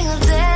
single day